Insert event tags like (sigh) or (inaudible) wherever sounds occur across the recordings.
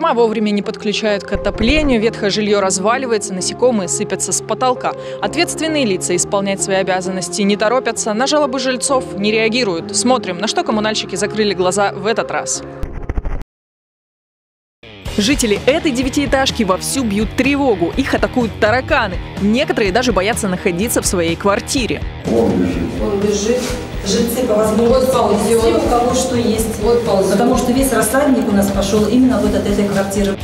Дома вовремя не подключают к отоплению, ветхое жилье разваливается, насекомые сыпятся с потолка. Ответственные лица исполнять свои обязанности не торопятся, на жалобы жильцов не реагируют. Смотрим, на что коммунальщики закрыли глаза в этот раз. Жители этой девятиэтажки вовсю бьют тревогу. Их атакуют тараканы. Некоторые даже боятся находиться в своей квартире. Он бежит. Жильцы по возможности Вот ползет. все, у кого что есть. Вот ползет. Потому что весь рассадник у нас пошел именно вот от этой квартиры.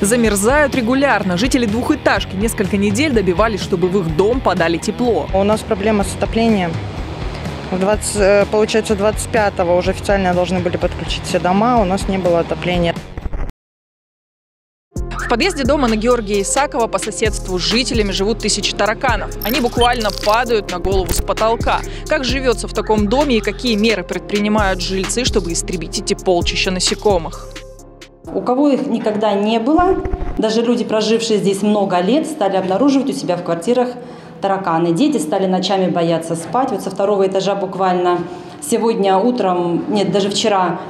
Замерзают регулярно. Жители двухэтажки несколько недель добивались, чтобы в их дом подали тепло. У нас проблема с отоплением. В 20, э, получается, 25-го уже официально должны были подключить все дома, у нас не было отопления. В подъезде дома на Георгия Исакова по соседству с жителями живут тысячи тараканов. Они буквально падают на голову с потолка. Как живется в таком доме и какие меры предпринимают жильцы, чтобы истребить эти полчища насекомых? У кого их никогда не было, даже люди, прожившие здесь много лет, стали обнаруживать у себя в квартирах тараканы. Дети стали ночами бояться спать. Вот со второго этажа буквально сегодня утром, нет, даже вчера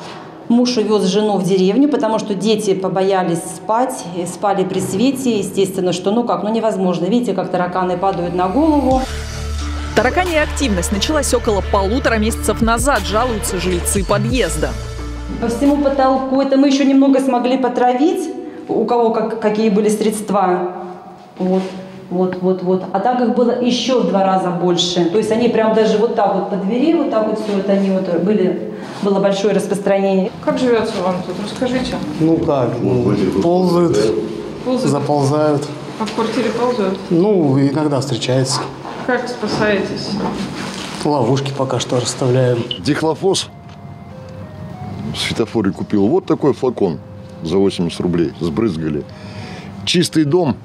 муж увез жену в деревню, потому что дети побоялись спать, спали при свете. Естественно, что ну как, ну невозможно. Видите, как тараканы падают на голову. Тараканья активность началась около полутора месяцев назад, жалуются жильцы подъезда. По всему потолку это мы еще немного смогли потравить, у кого как, какие были средства. Вот, вот, вот, вот. А так их было еще в два раза больше. То есть они прям даже вот так вот по двери, вот так вот все это они вот были, было большое распространение. Как живется вам тут? Расскажите. Ну как, ну, ползают, Ползают? заползают. А в квартире ползают? Ну, иногда встречаются. Как спасаетесь? Ловушки пока что расставляем. Дихлофос в светофоре купил. Вот такой флакон за 80 рублей. Сбрызгали. Чистый дом.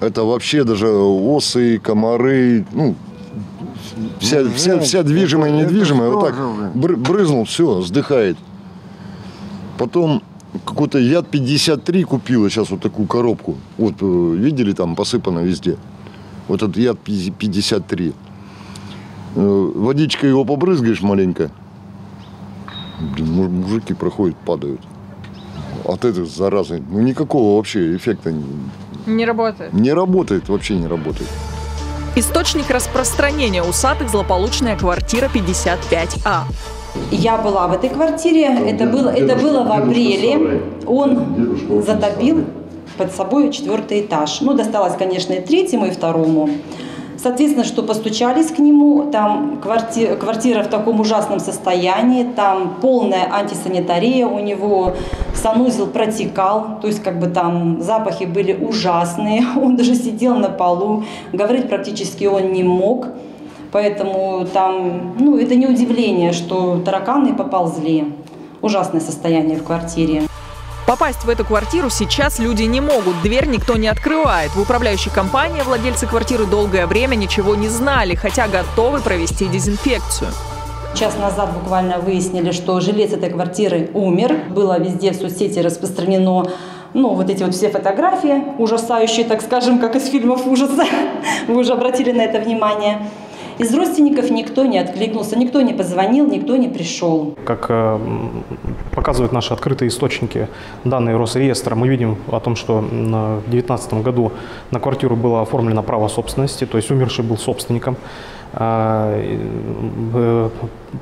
Это вообще даже осы, комары, ну, вся, вся, вся движимая и недвижимая. Вот так бр- брызнул, все, сдыхает. Потом какой-то яд 53 купила сейчас вот такую коробку. Вот, э, видели, там посыпано везде. Вот этот яд 53. Э, Водичкой его побрызгаешь маленько. Мужики проходят, падают. От этой заразы. Ну, никакого вообще эффекта не, Не работает. не работает, вообще не работает. Источник распространения усатых злополучная квартира 55А. Я была в этой квартире, это было, это было в апреле. Он затопил под собой четвертый этаж. Ну, досталось, конечно, и третьему, и второму. Соответственно, что постучались к нему, там квартира, квартира в таком ужасном состоянии, там полная антисанитария, у него санузел протекал, то есть как бы там запахи были ужасные, (laughs) он даже сидел на полу, говорить практически он не мог. Поэтому там, ну, это не удивление, что тараканы поползли. Ужасное состояние в квартире. Попасть в эту квартиру сейчас люди не могут, дверь никто не открывает. В управляющей компании владельцы квартиры долгое время ничего не знали, хотя готовы провести дезинфекцию. Час назад буквально выяснили, что жилец этой квартиры умер. Было везде в соцсети распространено ну, вот эти вот все фотографии, ужасающие, так скажем, как из фильмов ужаса. (laughs) Вы уже обратили на это внимание. Из родственников никто не откликнулся, никто не позвонил, никто не пришел. Как э, показывают наши открытые источники, данные Росреестра, мы видим о том, что в 2019 году на квартиру было оформлено право собственности, то есть умерший был собственником. А, э,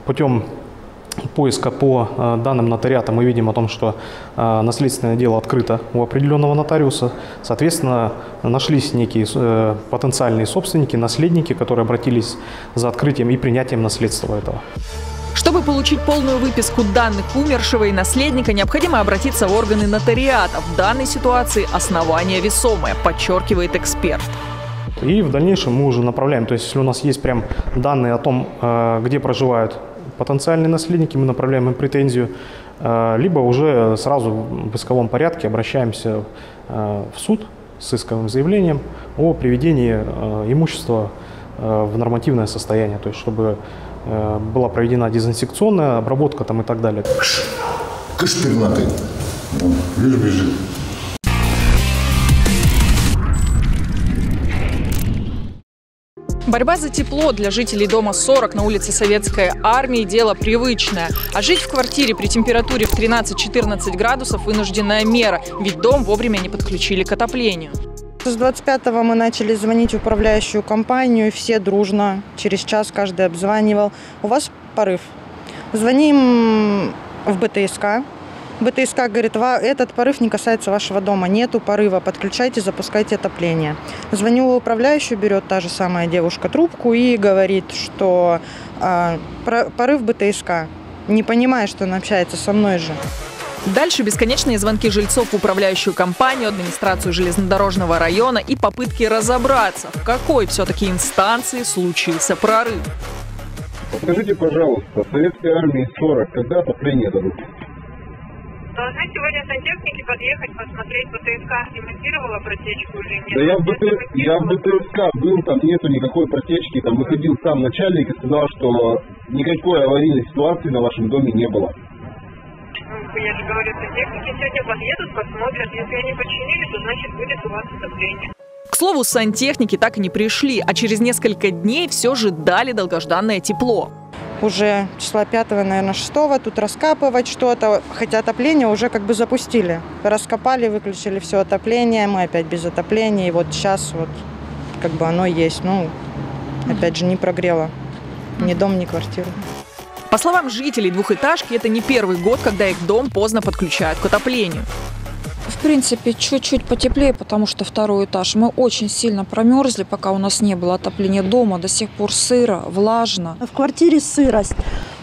Путем поиска по э, данным нотариата мы видим о том, что э, наследственное дело открыто у определенного нотариуса. Соответственно, нашлись некие э, потенциальные собственники, наследники, которые обратились за открытием и принятием наследства этого. Чтобы получить полную выписку данных умершего и наследника, необходимо обратиться в органы нотариата. В данной ситуации основание весомое, подчеркивает эксперт. И в дальнейшем мы уже направляем, то есть если у нас есть прям данные о том, где проживают потенциальные наследники, мы направляем им претензию, э, либо уже сразу в исковом порядке обращаемся э, в суд с исковым заявлением о приведении э, имущества в нормативное состояние, то есть чтобы была проведена дезинсекционная обработка там и так далее. Кыш пернатый. Видишь, бежит. Борьба за тепло для жителей дома 40 на улице Советской Армии – дело привычное. А жить в квартире при температуре в 13-14 градусов – вынужденная мера, ведь дом вовремя не подключили к отоплению. С 25-го мы начали звонить в управляющую компанию, все дружно, через час каждый обзванивал. У вас порыв. Звоним в БТСК. БТСК говорит, «Ва- этот порыв не касается вашего дома, нету порыва, подключайте, запускайте отопление. Звоню в управляющую, берет та же самая девушка трубку и говорит, что про- порыв БТСК. Не понимая, что она общается со мной же. Дальше бесконечные звонки жильцов в управляющую компанию, администрацию железнодорожного района и попытки разобраться, в какой все-таки инстанции случился прорыв. Скажите, пожалуйста, советской армии 40, когда отопление дадут? Должны сегодня сантехники подъехать, посмотреть, БТСК ремонтировала протечку или нет. Да я в, БТ... я в БТСК был, там нету никакой протечки, там выходил сам начальник и сказал, что никакой аварийной ситуации на вашем доме не было. Ну, Я же говорю, сантехники сегодня подъедут, посмотрят. Если они починили, то значит будет у вас отопление. К слову, сантехники так и не пришли, а через несколько дней все же дали долгожданное тепло. Уже числа 5, наверное, 6 тут раскапывать что-то, хотя отопление уже как бы запустили. Раскопали, выключили все отопление, мы опять без отопления, и вот сейчас вот как бы оно есть. Ну, опять же, не прогрело ни дом, ни квартиру. По словам жителей двухэтажки, это не первый год, когда их дом поздно подключают к отоплению. В принципе, чуть-чуть потеплее, потому что второй этаж. Мы очень сильно промерзли, пока у нас не было отопления дома. До сих пор сыро, влажно. В квартире сырость.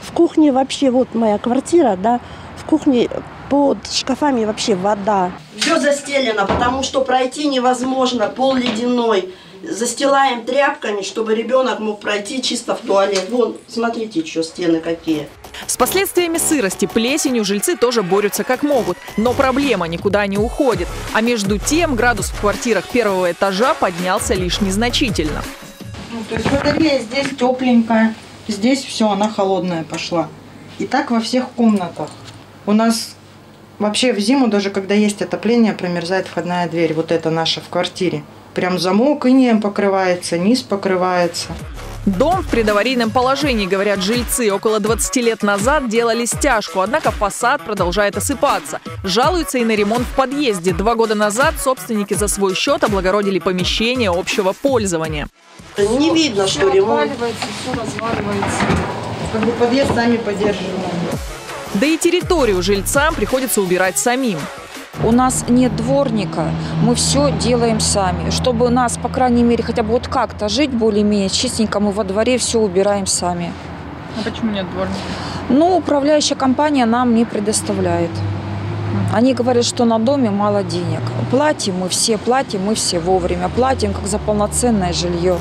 В кухне вообще, вот моя квартира, да, в кухне под шкафами вообще вода. Все застелено, потому что пройти невозможно, пол ледяной. Застилаем тряпками, чтобы ребенок мог пройти чисто в туалет. Вон, смотрите, что стены какие. С последствиями сырости, плесенью жильцы тоже борются как могут. Но проблема никуда не уходит. А между тем градус в квартирах первого этажа поднялся лишь незначительно. Ну, то есть батарея здесь тепленькая, здесь все, она холодная пошла. И так во всех комнатах. У нас вообще в зиму, даже когда есть отопление, промерзает входная дверь. Вот это наша в квартире. Прям замок инеем покрывается, низ покрывается. Дом в предаварийном положении, говорят жильцы. Около 20 лет назад делали стяжку, однако фасад продолжает осыпаться. Жалуются и на ремонт в подъезде. Два года назад собственники за свой счет облагородили помещение общего пользования. Не видно, что ремонт. все разваливается. Как бы подъезд сами поддерживаем. Да и территорию жильцам приходится убирать самим. У нас нет дворника, мы все делаем сами. Чтобы у нас, по крайней мере, хотя бы вот как-то жить более-менее чистенько, мы во дворе все убираем сами. А почему нет дворника? Ну, управляющая компания нам не предоставляет. Они говорят, что на доме мало денег. Платим мы все, платим мы все вовремя, платим как за полноценное жилье.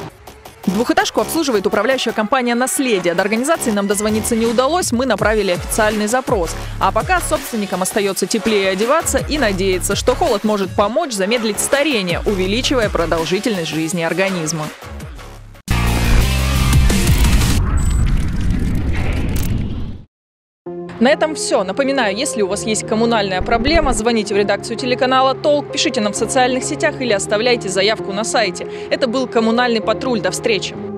Двухэтажку обслуживает управляющая компания «Наследие». До организации нам дозвониться не удалось, мы направили официальный запрос. А пока собственникам остается теплее одеваться и надеяться, что холод может помочь замедлить старение, увеличивая продолжительность жизни организма. На этом все. Напоминаю, если у вас есть коммунальная проблема, звоните в редакцию телеканала «Толк», пишите нам в социальных сетях или оставляйте заявку на сайте. Это был «Коммунальный патруль». До встречи!